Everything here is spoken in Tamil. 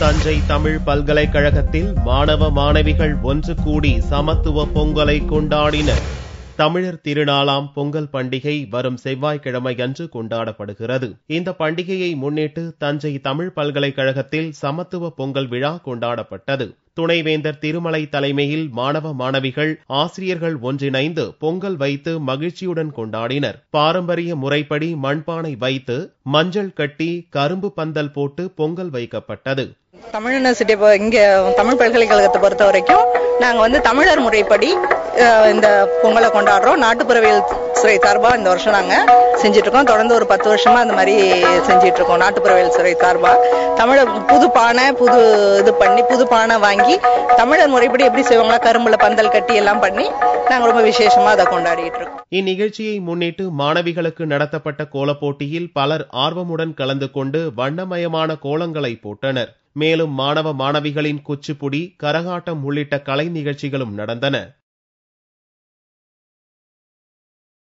தஞ்சை தமிழ் பல்கலைக்கழகத்தில் மாணவ மாணவிகள் ஒன்று கூடி சமத்துவ பொங்கலை கொண்டாடினர். தமிழர் திருநாளாம் பொங்கல் பண்டிகை வரும் செவ்வாய்க்கிழமை அன்று கொண்டாடப்படுகிறது. இந்த பண்டிகையை முன்னிட்டு தஞ்சை தமிழ் பல்கலைக்கழகத்தில் சமத்துவ பொங்கல் விழா கொண்டாடப்பட்டது. துணைவேந்தர் திருமலை தலைமையில் மாணவ மாணவிகள் ஆசிரியர்கள் ஒன்றிணைந்து பொங்கல் வைத்து மகிழ்ச்சியுடன் கொண்டாடினர். பாரம்பரிய முறைப்படி மண்பானை வைத்து மஞ்சள் கட்டி கரும்பு பந்தல் போட்டு பொங்கல் வைக்கப்பட்டது. தமிழ் யூனிவர்சிட்டி இப்போ இங்க தமிழ் பல்கலைக்கழகத்தை பொறுத்த வரைக்கும் நாங்க வந்து தமிழர் முறைப்படி இந்த பொங்கலை கொண்டாடுறோம். நாட்டுப்புறவியல் துறை சார்பா இந்த வருஷம் நாங்க செஞ்சுட்டு இருக்கோம் தொடர்ந்து ஒரு பத்து வருஷமா அந்த மாதிரி செஞ்சுட்டு இருக்கோம் நாட்டுப்புறவியல் துறை சார்பா. தமிழர் புது பானை புது இது பண்ணி புது பானை வாங்கி தமிழர் முறைப்படி எப்படி செய்வாங்களா கரும்புல பந்தல் கட்டி எல்லாம் பண்ணி நாங்க ரொம்ப விசேஷமா அதை கொண்டாடிட்டு இருக்கோம் இந்நிகழ்ச்சியை முன்னிட்டு மாணவிகளுக்கு நடத்தப்பட்ட கோலப் போட்டியில் பலர் ஆர்வமுடன் கலந்து கொண்டு வண்ணமயமான கோலங்களை போட்டனர். மேலும் மாணவ மாணவிகளின் குச்சிப்புடி கரகாட்டம் உள்ளிட்ட கலை நிகழ்ச்சிகளும் நடந்தன.